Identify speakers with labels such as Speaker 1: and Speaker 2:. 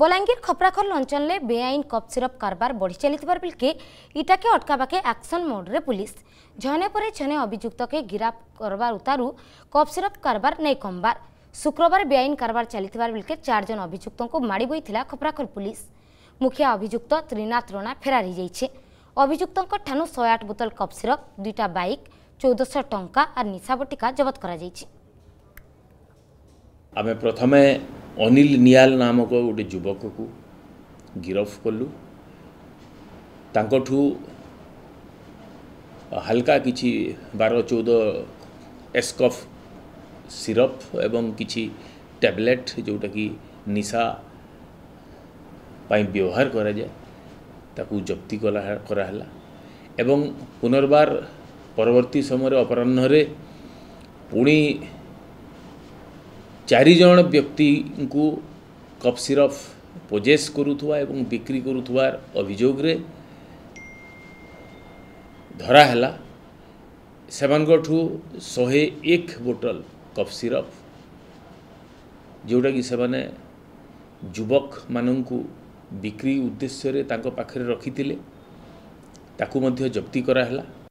Speaker 1: বলাঙ্গীর খপ্রাখল অঞ্চলে বেআইন কপ সিরপ কারবার বড়ি চালিবার বেলকে ইটাকে অটকাবাকে আকশন মোডরে পুলিশ ঝনে পরে ছনে অভিযুক্তকে গিরাফ করবার উতারু কপ সিরপ কারবার নেই কমবার শুক্রবার বেআইন কারবার চালিবার বেলকে চারজন অভিযুক্ত মাড়ি বইলা খপ্রাখল পুলিশ মুখিয়া অভিযুক্ত ত্রিনাথ রণা ফেরার হয়েছে অভিযুক্ত ঠানু শহে আট বোতল কপ সিরপ দুইটা বাইক চৌদশ টঙ্কা আর নিশাবটিকা জবত করা
Speaker 2: আমি প্রথমে ଅନିଲ ନିଆଲ ନାମକ ଗୋଟେ ଯୁବକକୁ ଗିରଫ କଲୁ ତାଙ୍କଠୁ ହାଲକା କିଛି ବାର ଚଉଦ ଏସ୍କଫ୍ ସିରପ୍ ଏବଂ କିଛି ଟ୍ୟାବଲେଟ୍ ଯେଉଁଟାକି ନିଶା ପାଇଁ ବ୍ୟବହାର କରାଯାଏ ତାକୁ ଜପ୍ତି କଲା କରାହେଲା ଏବଂ ପୁନର୍ବାର ପରବର୍ତ୍ତୀ ସମୟରେ ଅପରାହ୍ନରେ ପୁଣି चारिज व्यक्ति को कफ सिरफ पजेस करुवा और बिक्री करूवार अभोग धराहेला सेठू शहे एक बोटल कफ सिरफ जोटा कि युवक मान बिक्री उद्देश्य रखी थे ताकू जप्ति कराला